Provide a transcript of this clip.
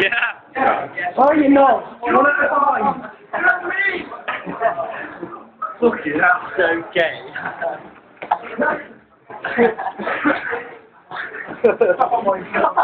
Yeah. Oh, you know. You One at a time. Look at that. So gay. oh my god.